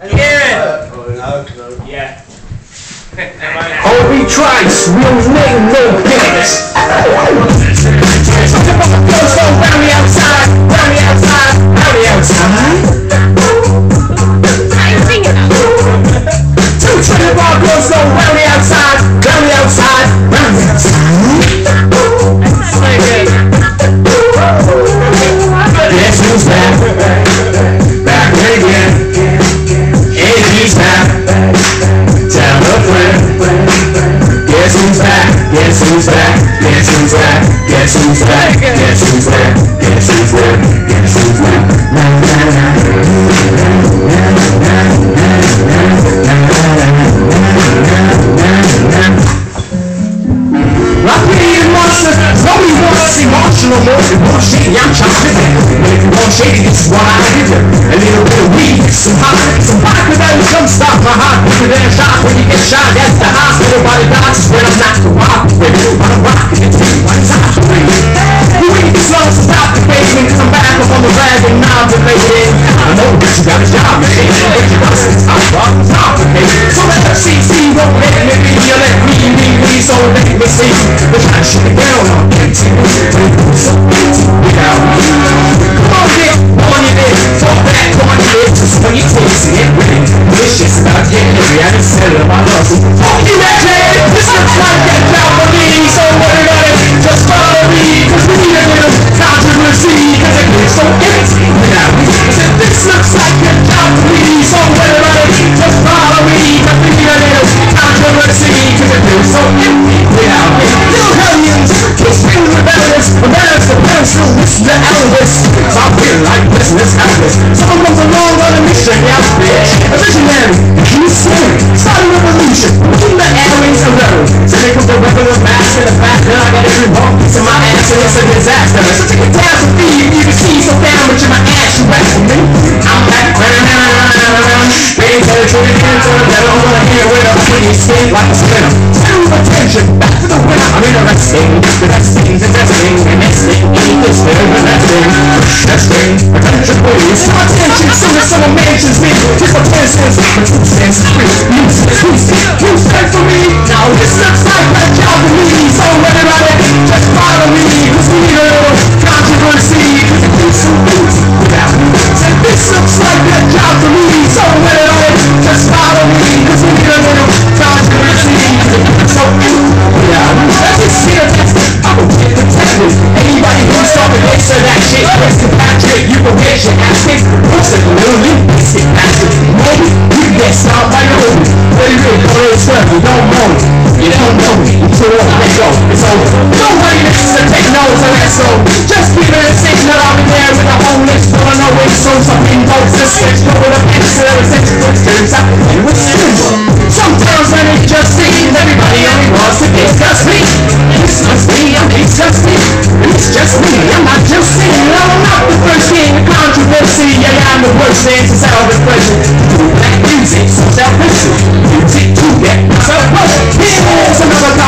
Yeah. Yeah. Obie Trice, real name, no business. Girls go round the outside, round the outside, round the outside. Two trillion bar girls go who's back? Guess who's back? Guess who's back? Guess who's back? Guess who's back? Guess who's back? Na, na, na. To see Marshall no. If you want shady, I'm chopping it. But if you want shady, this is what I give you. A little bit of weed, some hot, some vodka that will come stop my heart. Quicker than a shot when you get shot at the hospital the doctors when I'm not the rock man. But you got some top rock, top the baby. So let the won't let me be, you let me be, me, so me see. The shot shit down on empty. So empty without me. Come on, Dick, on your dick. Back on your. Just when you taste it, really delicious. About getting every other cell of my muscle. Fuck you, that pretty like a spinner. Center of attention, back to the winner. I'm interesting, interesting. The next thing. Next thing, attention please. Attention, soon as someone mentions me. Just a ten cents, but two cents is free. You the square, you don't know me. You don't know me. So what? Let go. It's over. Nobody listens to take notes of that so. Just keep it a signal. I'll be there with a homeless, pulling away so something goes to switch. Go with a pencil, a six turns out. It was Sometimes when it just seems everybody only wants to discuss me. It's just me, I'm it's just me. It's just me, I'm not just me. I'm not the first king of controversy. Yeah, I'm the worst thing to self-expression. Black music, so self-worship. Music to get self-worship. Here's another concept